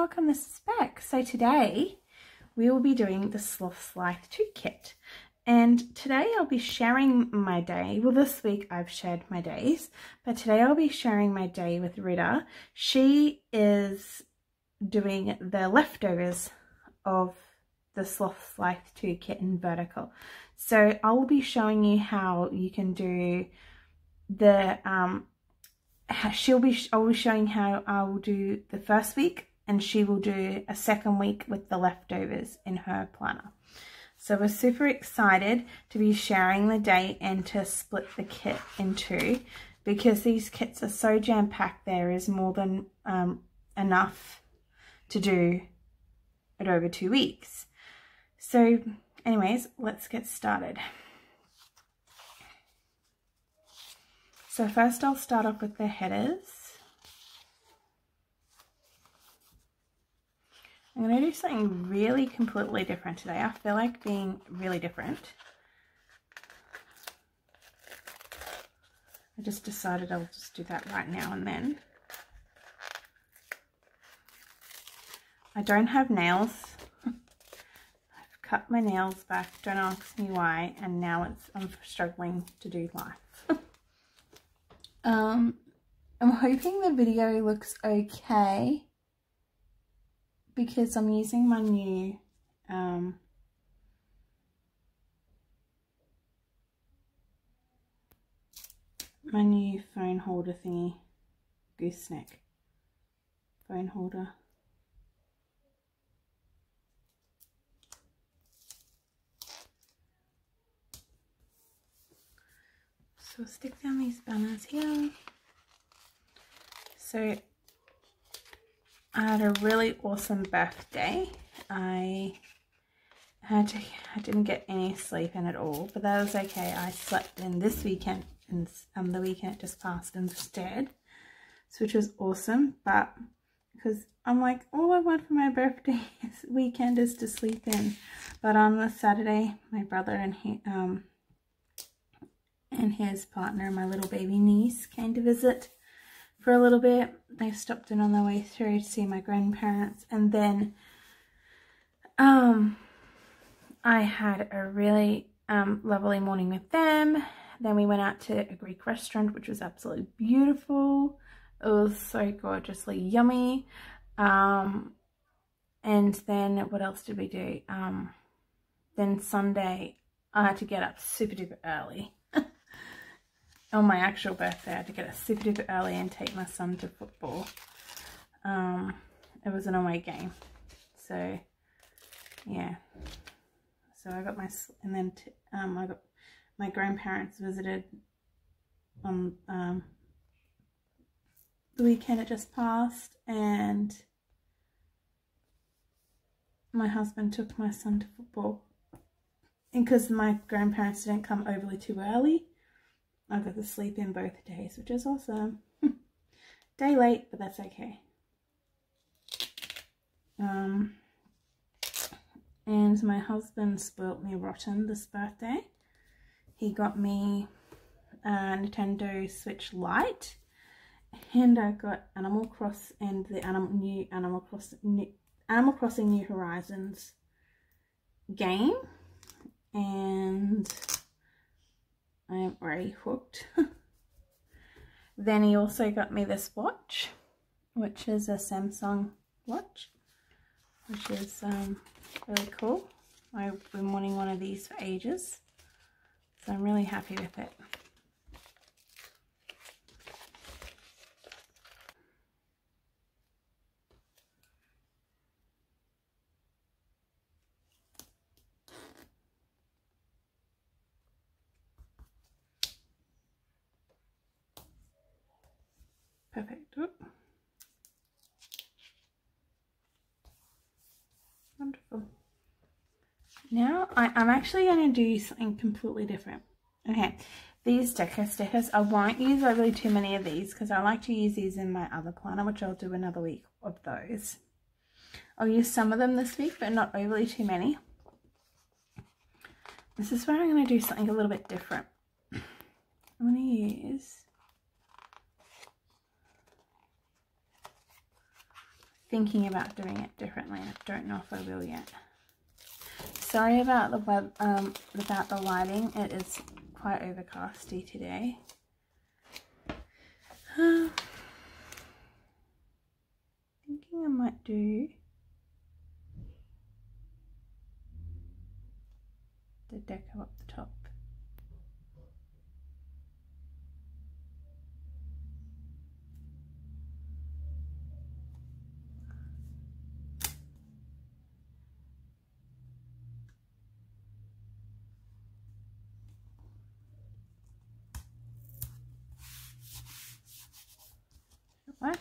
welcome, this is Bec. So today we will be doing the Sloth's Life 2 kit. And today I'll be sharing my day. Well, this week I've shared my days, but today I'll be sharing my day with Rita. She is doing the leftovers of the Sloth's Life 2 kit in vertical. So I'll be showing you how you can do the um, she'll be I'll be showing how I will do the first week and she will do a second week with the leftovers in her planner. So we're super excited to be sharing the day and to split the kit in two because these kits are so jam-packed there is more than um, enough to do it over two weeks. So anyways, let's get started. So first I'll start off with the headers. I'm going to do something really completely different today. I feel like being really different. I just decided I'll just do that right now and then. I don't have nails. I've cut my nails back, don't ask me why, and now it's I'm struggling to do life. Um, I'm hoping the video looks okay because I'm using my new um, my new phone holder thingy, gooseneck phone holder. So stick down these banners here. So I had a really awesome birthday. I had to, I didn't get any sleep in at all, but that was okay. I slept in this weekend and um, the weekend just passed instead, which was awesome. But because I'm like, all I want for my birthday weekend is to sleep in. But on the Saturday, my brother and he, um, and his partner, my little baby niece, came to visit for a little bit. They stopped in on their way through to see my grandparents and then um, I had a really um, lovely morning with them. Then we went out to a Greek restaurant which was absolutely beautiful. It was so gorgeously yummy. Um, and then what else did we do? Um, then Sunday I had to get up super duper early on my actual birthday, I had to get up super duper early and take my son to football. Um, it was an away game. So, yeah. So I got my, and then um, I got, my grandparents visited on um, the weekend it just passed and my husband took my son to football. And because my grandparents didn't come overly too early, I got to sleep in both days, which is awesome. Day late, but that's okay. Um, and my husband spoilt me rotten this birthday. He got me a Nintendo Switch Lite and I got Animal Cross and the animal new Animal Cross new, Animal Crossing New Horizons game and I am already hooked. then he also got me this watch, which is a Samsung watch, which is um, really cool. I've been wanting one of these for ages, so I'm really happy with it. Perfect. Wonderful. Now I, am actually going to do something completely different. Okay, these sticker stickers, I won't use overly too many of these because I like to use these in my other planner, which I'll do another week of those. I'll use some of them this week, but not overly too many. This is where I'm going to do something a little bit different. I'm going to use thinking about doing it differently. I don't know if I will yet. Sorry about the web, um, about the lighting. It is quite overcasty today. Thinking I might do the deco up the top. work.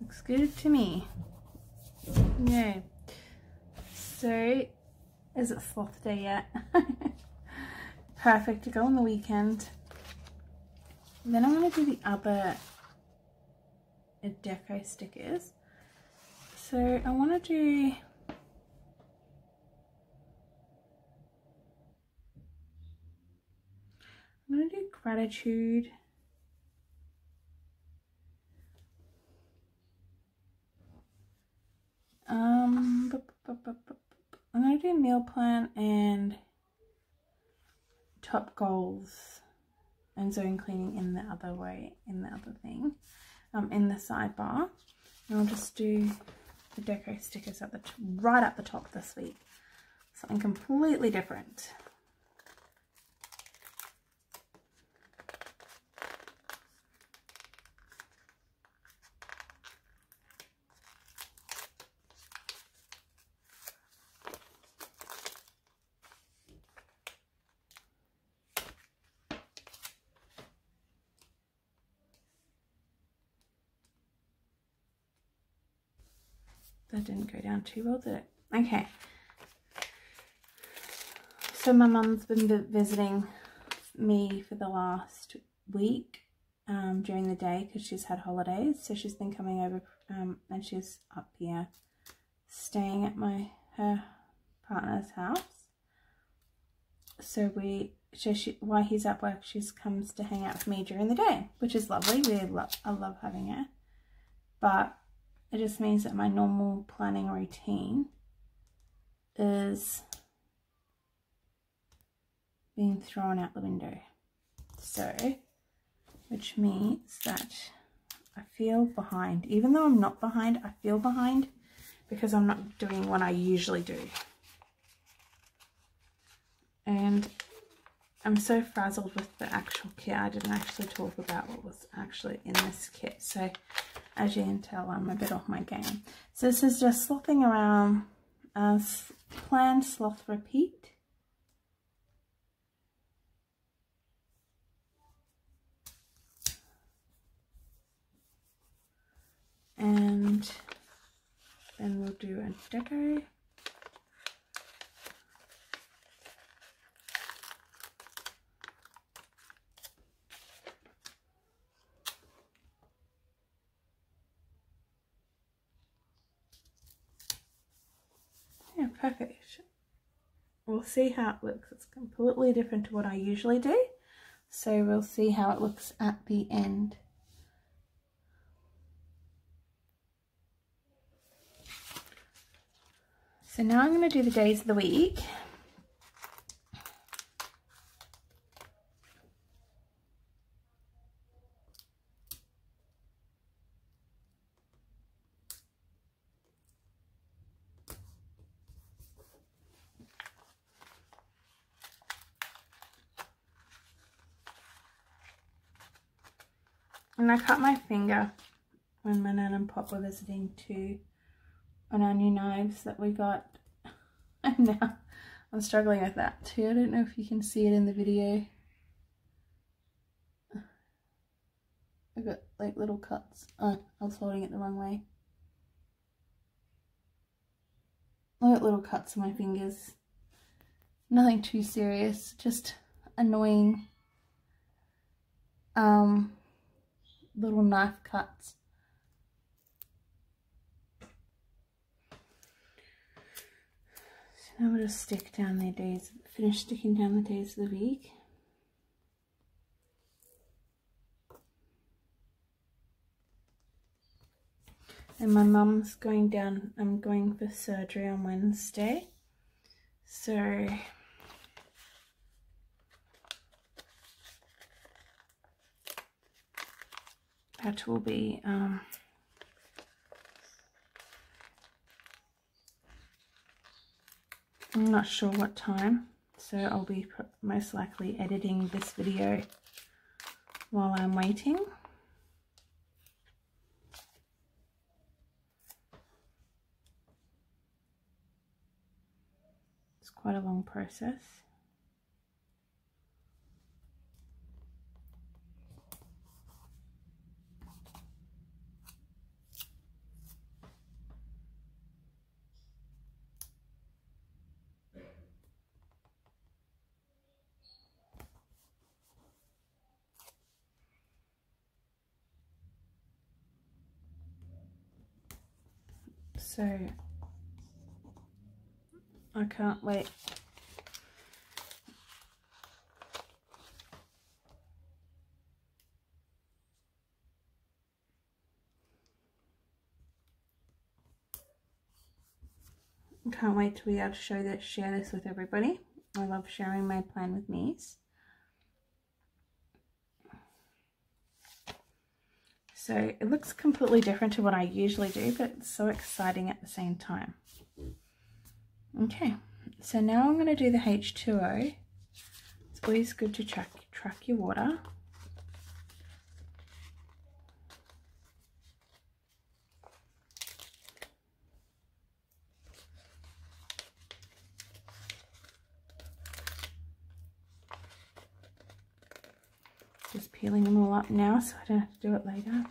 Looks good to me. Yeah. So, is it sloth day yet? Perfect to go on the weekend. then I'm going to do the other uh, deco stickers. So I want to do I'm going to do gratitude Um, I'm going to do meal plan and top goals and zone cleaning in the other way, in the other thing, um, in the sidebar. And I'll just do the deco stickers at the right at the top this week. Something completely different. Didn't go down too well, did it? Okay. So my mum's been visiting me for the last week um, during the day because she's had holidays. So she's been coming over um, and she's up here staying at my her partner's house. So we, so she, while he's at work, she comes to hang out with me during the day, which is lovely. We love, I love having her. But it just means that my normal planning routine is being thrown out the window. So, which means that I feel behind. Even though I'm not behind, I feel behind because I'm not doing what I usually do. And I'm so frazzled with the actual kit. I didn't actually talk about what was actually in this kit. So as you can tell, I'm a bit off my game. So this is just slothing around, uh, plan, sloth, repeat. And then we'll do a deco. Perfect. We'll see how it looks. It's completely different to what I usually do. So we'll see how it looks at the end. So now I'm going to do the days of the week. And I cut my finger when my nan and pop were visiting too on our new knives that we got. And now I'm struggling with that too. I don't know if you can see it in the video. I've got like little cuts. Oh, I was holding it the wrong way. I got little cuts on my fingers. Nothing too serious, just annoying. Um, little knife cuts. So now we'll just stick down the days, finish sticking down the days of the week. and my mum's going down, I'm going for surgery on Wednesday. So that will be um, I'm not sure what time so I'll be most likely editing this video while I'm waiting. It's quite a long process So I can't wait. Can't wait to be able to show this, share this with everybody. I love sharing my plan with me's. So it looks completely different to what I usually do, but it's so exciting at the same time. Okay, so now I'm going to do the H2O. It's always good to track, track your water. Just peeling them all up now so I don't have to do it later.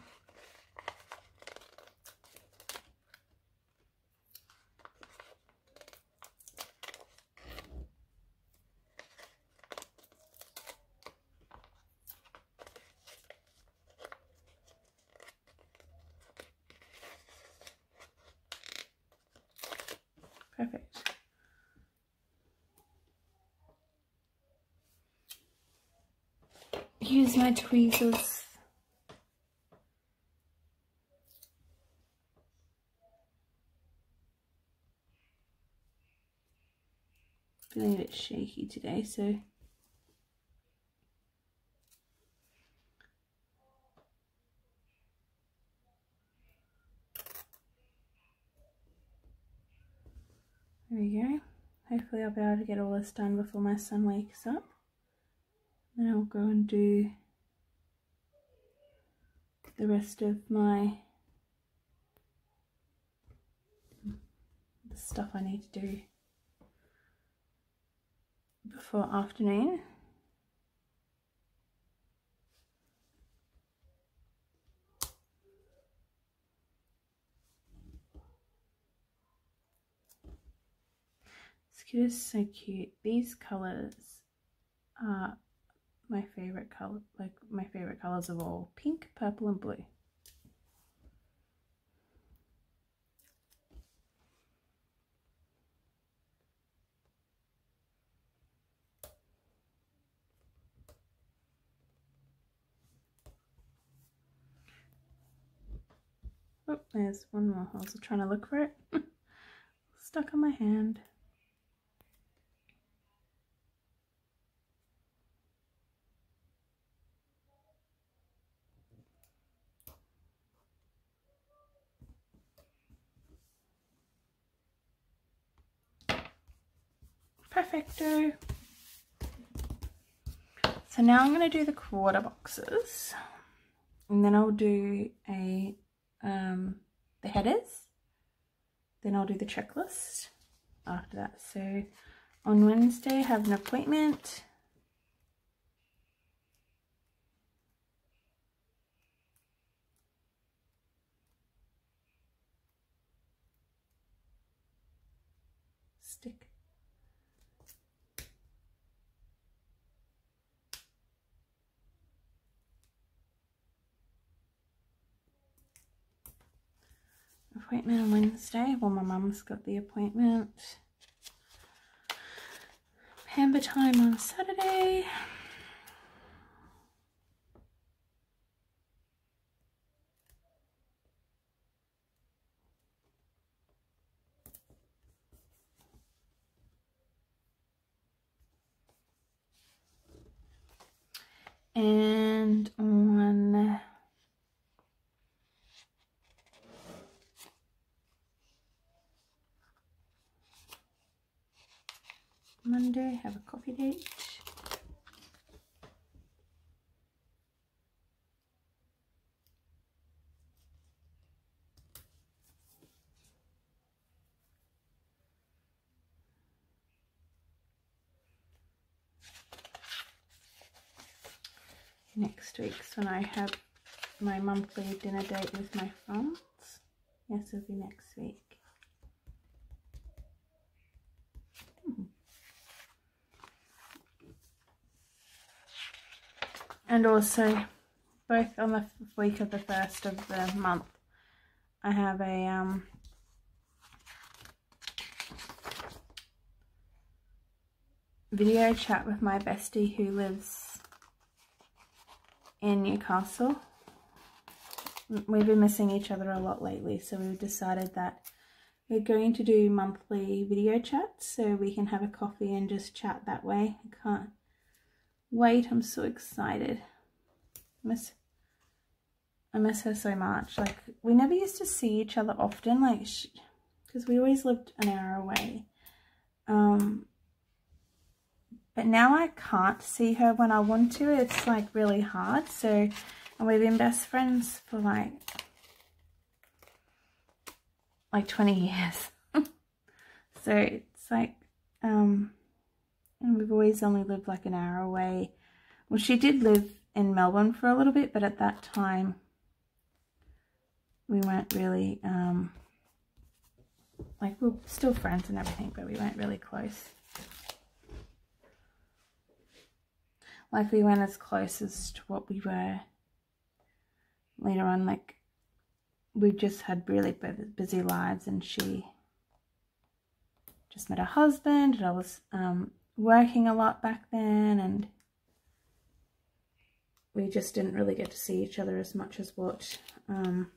use my tweezers. Feeling a bit shaky today, so There we go. Hopefully I'll be able to get all this done before my son wakes up. Then I'll go and do the rest of my the stuff I need to do before afternoon. Is so cute. These colours are my favorite color, like my favorite colors of all, pink, purple, and blue. Oh, there's one more. I was trying to look for it. Stuck on my hand. Perfecto. So now I'm going to do the quarter boxes and then I'll do a um, the headers. Then I'll do the checklist after that. So on Wednesday I have an appointment appointment on Wednesday. Well, my mum's got the appointment. Pamper time on Saturday. And on Monday, have a coffee date. Next week's when I have my monthly dinner date with my friends. Yes, it'll be next week. And also both on the week of the first of the month I have a um, video chat with my bestie who lives in Newcastle. We've been missing each other a lot lately so we've decided that we're going to do monthly video chats so we can have a coffee and just chat that way. I can't wait i'm so excited. I miss i miss her so much. Like we never used to see each other often like because we always lived an hour away. Um but now i can't see her when i want to. It's like really hard. So and we've been best friends for like like 20 years. So it's like um and we've always only lived like an hour away. Well, she did live in Melbourne for a little bit, but at that time we weren't really, um, like we are still friends and everything, but we weren't really close. Like we weren't as close as to what we were later on, like we just had really busy lives and she just met her husband and I was um, working a lot back then and we just didn't really get to see each other as much as what um,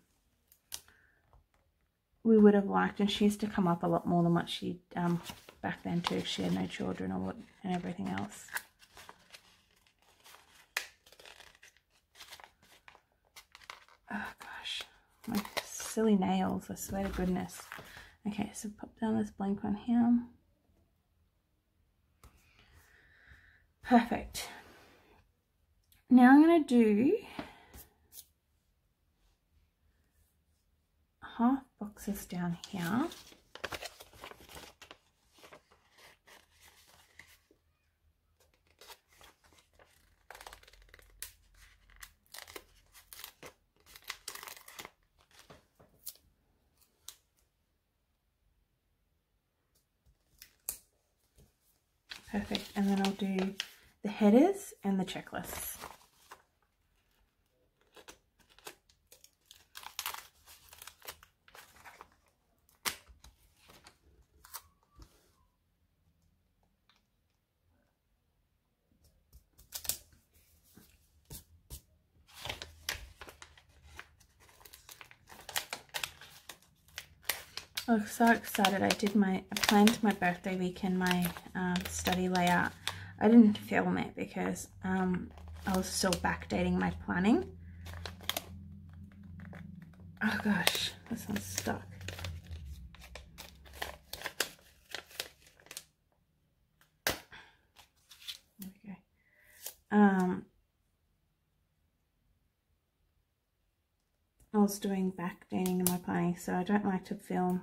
we would have liked. And she used to come up a lot more than what she um, back then too she had no children or what and everything else. Oh gosh. My silly nails I swear to goodness. Okay so pop down this blank one here Perfect. Now I'm going to do half boxes down here. Perfect. And then I'll do headers and the checklists. I'm so excited. I did my, I planned my birthday weekend, my uh, study layout I didn't film it because um, I was still backdating my planning. Oh gosh, this one's stuck. There we go. Um, I was doing backdating in my planning, so I don't like to film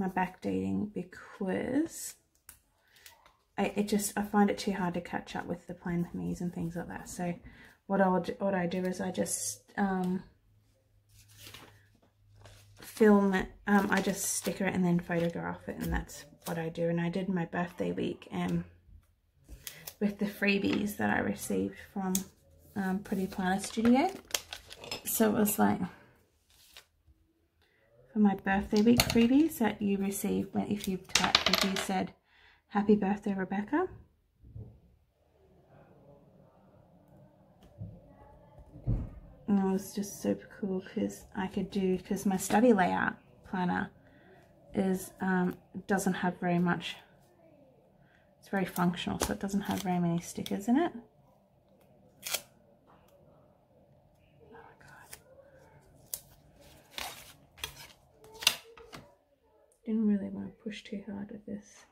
my backdating because I, it just I find it too hard to catch up with the plan me's and things like that. So what I would what I do is I just um, film it. Um, I just sticker it and then photograph it, and that's what I do. And I did my birthday week um, with the freebies that I received from um, Pretty Planner Studio. So it was like for my birthday week freebies that you receive when if you type if you said happy birthday Rebecca and it was just super cool because I could do because my study layout planner is um, doesn't have very much It's very functional, so it doesn't have very many stickers in it. Didn't really want to push too hard with this.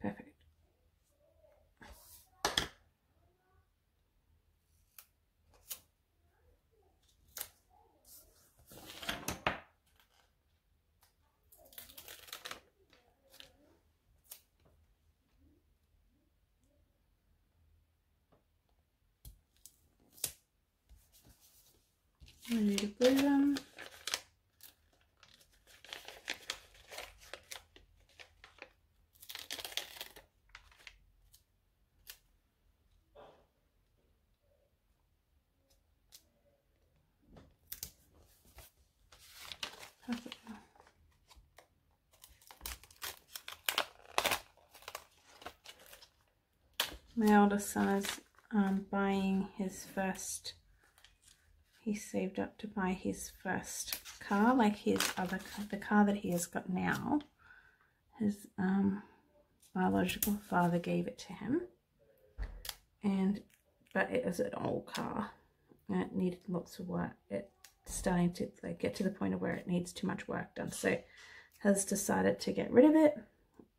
Perfect. Ready to glue them. My oldest son is um, buying his first, he saved up to buy his first car, like his other, the car that he has got now. His um, biological father gave it to him. And, but it was an old car and it needed lots of work. It's starting to like, get to the point of where it needs too much work done. So has decided to get rid of it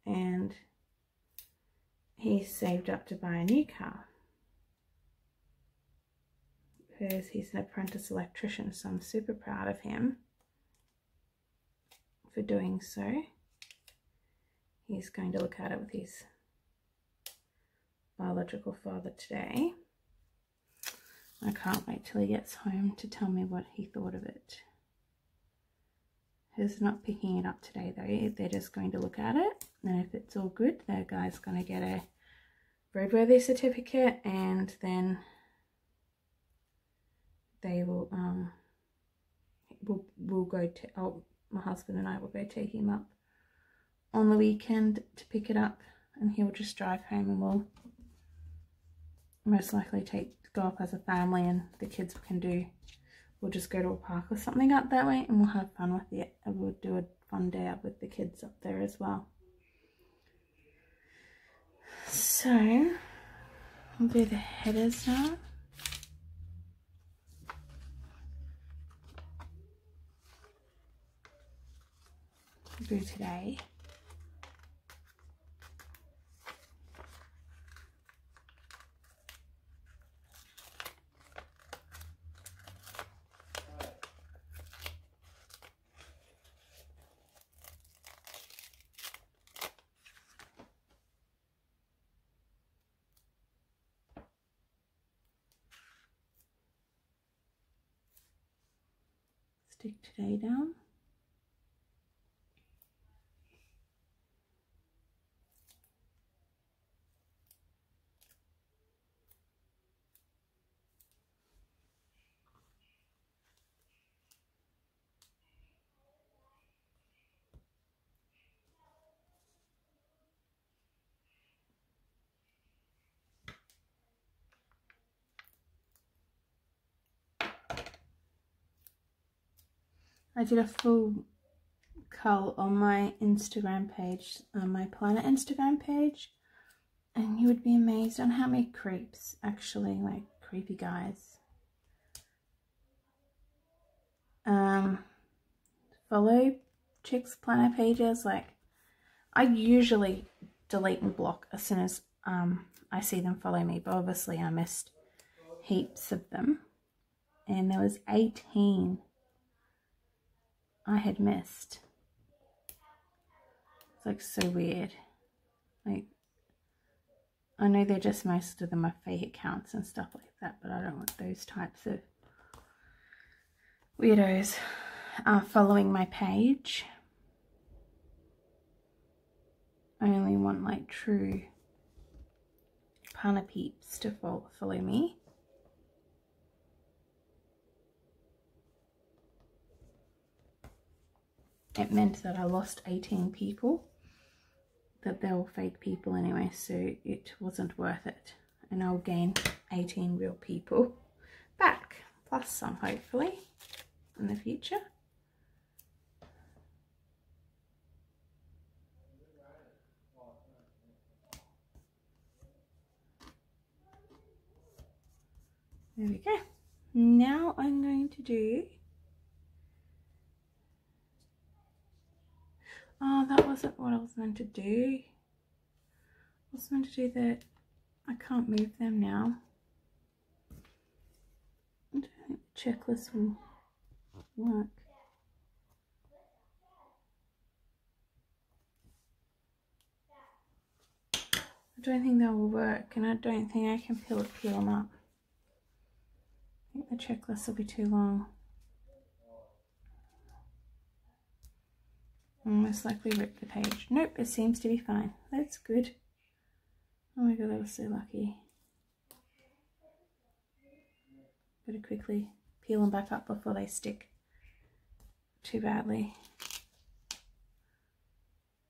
and he saved up to buy a new car because he's an apprentice electrician so I'm super proud of him for doing so he's going to look at it with his biological father today I can't wait till he gets home to tell me what he thought of it He's not picking it up today though. They're just going to look at it. And if it's all good, the guy's going to get a roadworthy certificate and then they will, um, we'll, we'll go to, oh, my husband and I will go take him up on the weekend to pick it up and he'll just drive home and we'll most likely take go up as a family and the kids can do we'll just go to a park or something up that way and we'll have fun with it. And we'll do a fun day out with the kids up there as well. So, we'll do the headers now. do today. stick today down. I did a full cull on my Instagram page, on my planner Instagram page, and you would be amazed on how many creeps, actually, like creepy guys, um, follow chicks planner pages. Like, I usually delete and block as soon as um, I see them follow me, but obviously I missed heaps of them, and there was 18 I had missed. It's like so weird. Like, I know they're just most of them are fake accounts and stuff like that, but I don't want those types of weirdos uh, following my page. I only want like true planner peeps to follow, follow me. It meant that I lost 18 people that they were fake people anyway so it wasn't worth it and I'll gain 18 real people back, plus some hopefully in the future. There we go. Now I'm going to do Oh, that wasn't what I was meant to do. I was meant to do that. I can't move them now. I don't think the checklist will work. I don't think that will work and I don't think I can peel, peel them up. I think the checklist will be too long. Most likely rip the page. Nope, it seems to be fine. That's good. Oh my god, I was so lucky. Better quickly peel them back up before they stick too badly.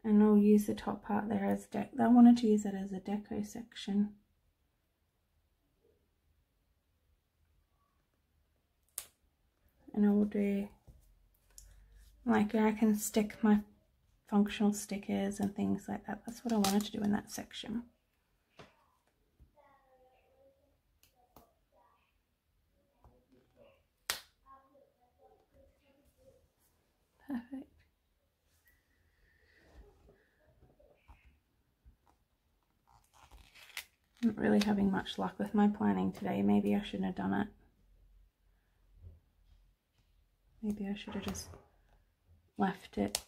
And I'll use the top part there as deck. I wanted to use it as a deco section. And I will do like I can stick my functional stickers and things like that. That's what I wanted to do in that section. Perfect. I'm not really having much luck with my planning today. Maybe I shouldn't have done it. Maybe I should have just left it.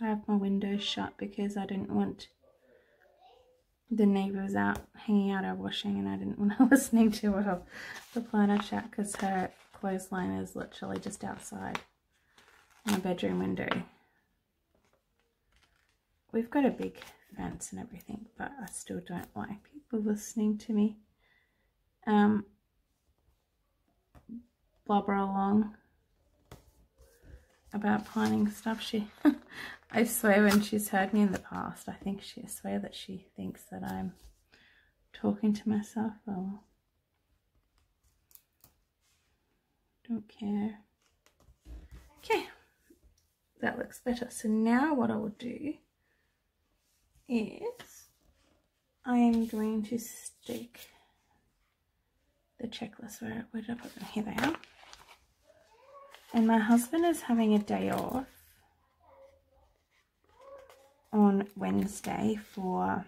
I have my windows shut because I didn't want the neighbours out hanging out our washing and I didn't want to listening to her, the planner chat because her clothesline is literally just outside my bedroom window. We've got a big fence and everything, but I still don't like people listening to me um, blubber along about planning stuff. She, I swear when she's heard me in the past, I think she, I swear that she thinks that I'm talking to myself or don't care. Okay, that looks better. So now what I will do is I am going to stick the checklist. Where, where did I put them? Here they are. And my husband is having a day off on Wednesday for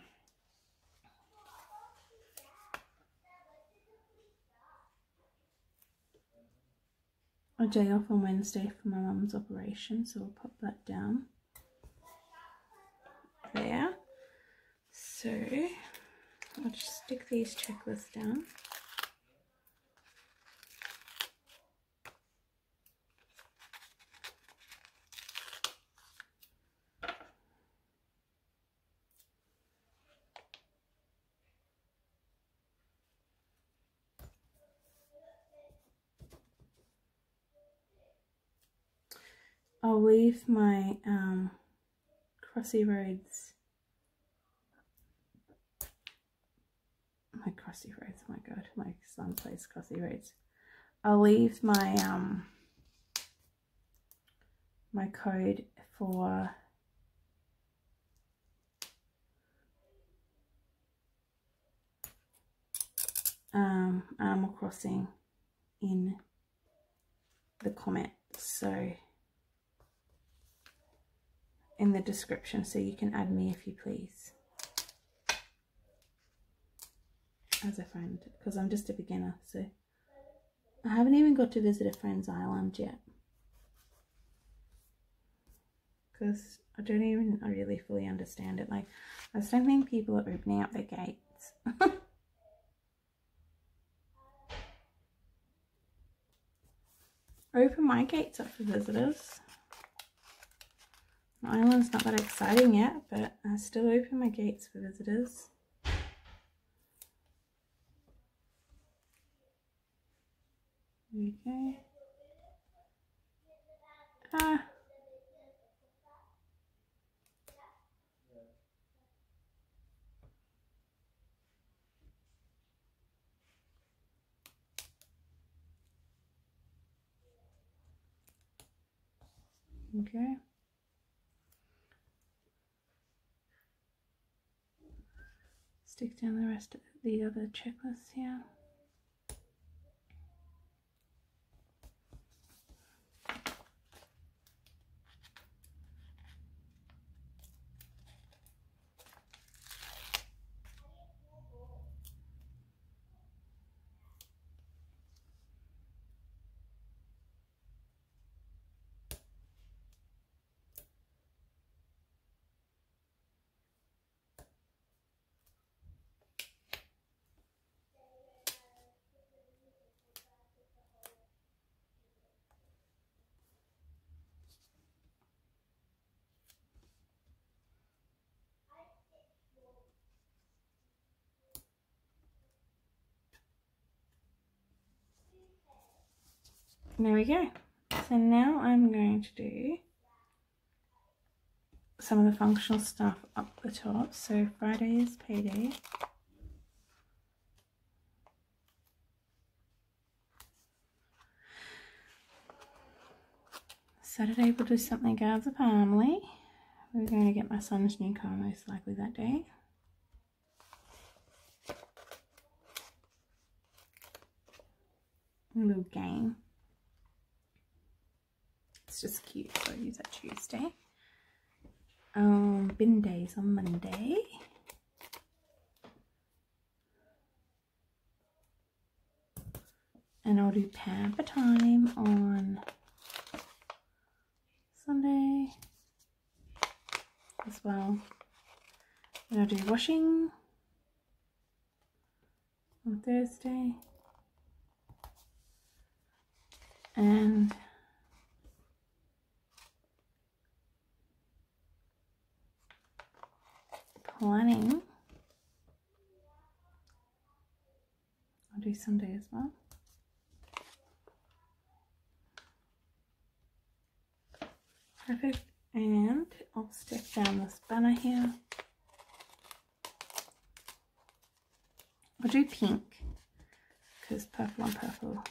a day off on Wednesday for my mum's operation, so I'll pop that down there. So I'll just stick these checklists down. I'll leave my um, Crossy Roads my Crossy Roads, oh my god, my son plays Crossy Roads. I'll leave my um my code for um Animal Crossing in the comment so in the description so you can add me if you please as a friend because I'm just a beginner so I haven't even got to visit a friend's island yet. Because I don't even I really fully understand it. Like I don't think people are opening up their gates. Open my gates up for visitors. My island's not that exciting yet but I still open my gates for visitors Okay. Ah. Okay. Stick down the rest of the other checklists here. There we go. So now I'm going to do some of the functional stuff up the top. So Friday is payday. Saturday we'll do something guards a family. We're going to get my son's new car most likely that day. A little game just cute, so I use that Tuesday. Um, bin days on Monday. And I'll do pamper time on Sunday as well. And I'll do washing on Thursday. And planning. I'll do Sunday as well. Perfect. And I'll stick down this banner here. I'll do pink because purple on purple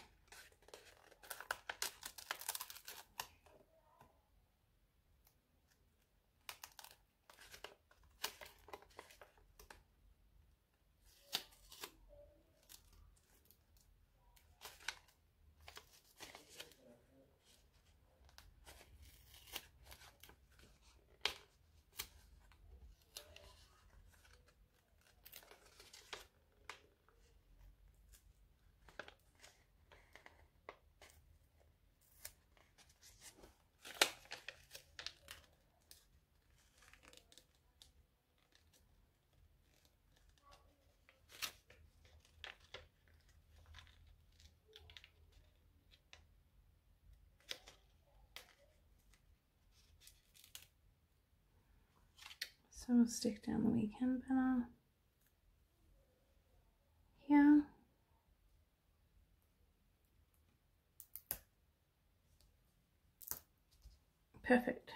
So we'll stick down the weekend banner here. Perfect.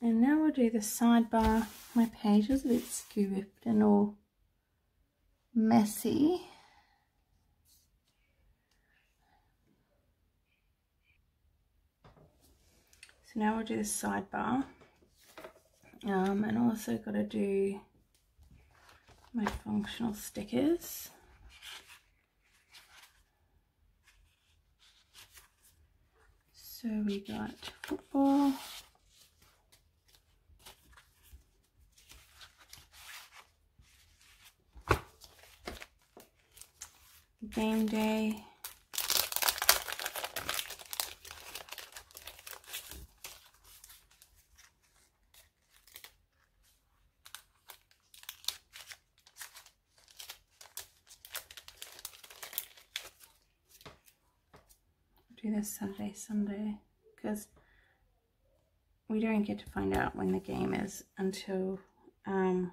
And now we'll do the sidebar. My page is a bit scooped and all messy. So now we'll do the sidebar. Um, and also got to do my functional stickers. So we got football. Game day. do this Saturday, Sunday, because we don't get to find out when the game is until um,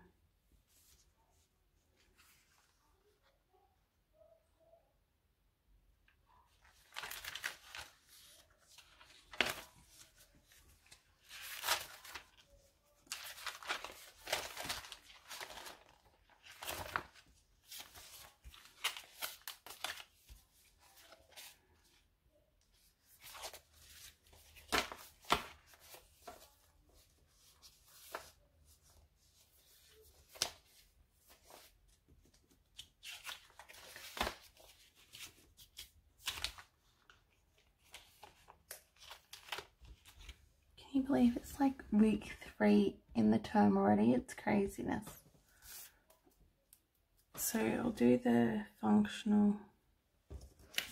believe it's like week three in the term already. It's craziness. So I'll do the functional,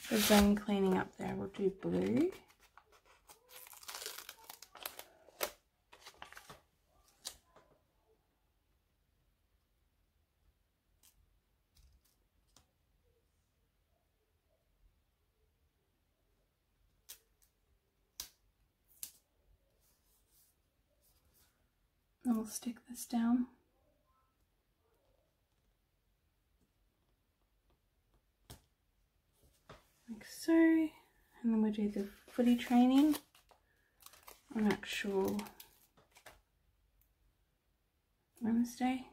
the zone cleaning up there. We'll do blue. Stick this down. Like so. And then we'll do the footy training on actual Wednesday.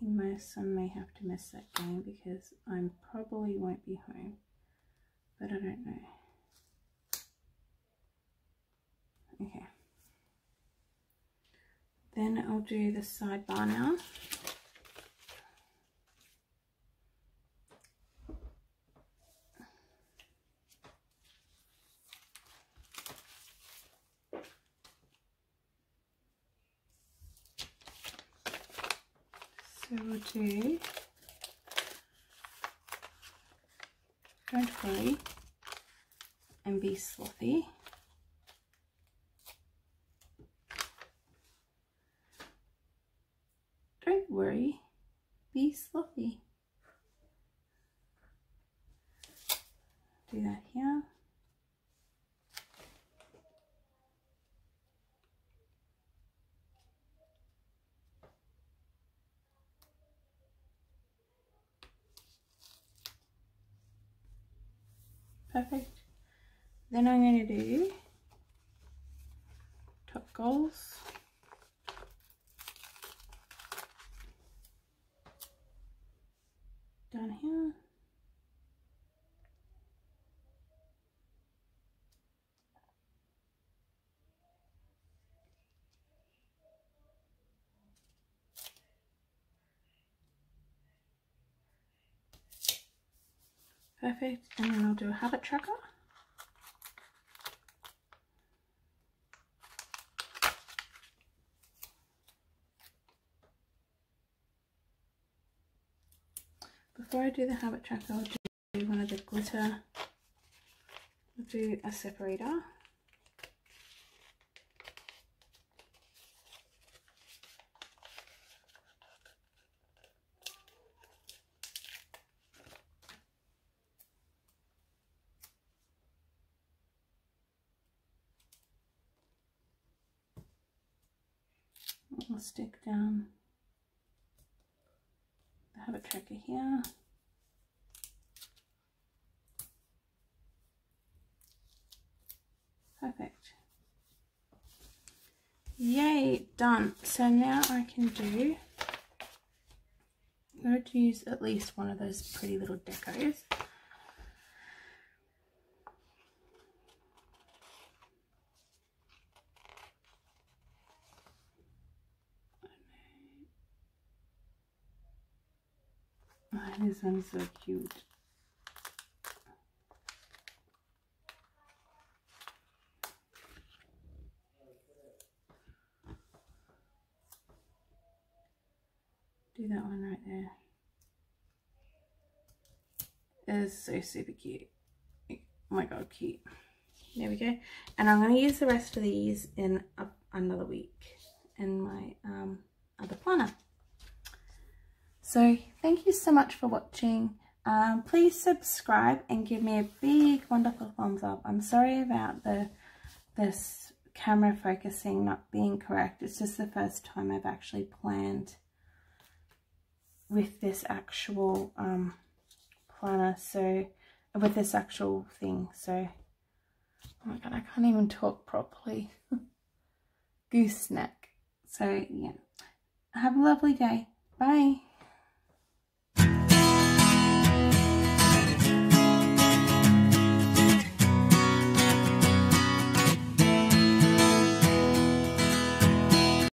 My son may have to miss that game because I probably won't be home, but I don't know. Okay. Then I'll do the sidebar now. So we'll do don't worry and be slothy. Don't worry, be slothy. Do that here. Perfect. Then I'm going to do top goals. Down here. Perfect. And then I'll do a habit tracker. Before I do the habit tracker, I'll do one of the glitter. I'll do a separator. I'll stick down I habit tracker here. Perfect. Yay, done. So now I can do, I'm going to use at least one of those pretty little decos. This one's so cute. Do that one right there. It is so super cute. Oh my god, cute. There we go. And I'm going to use the rest of these in a, another week in my um, other planner. So thank you so much for watching. Um, please subscribe and give me a big wonderful thumbs up. I'm sorry about the this camera focusing not being correct. It's just the first time I've actually planned with this actual um, planner. So with this actual thing. So oh my god, I can't even talk properly. Gooseneck. So yeah, have a lovely day. Bye.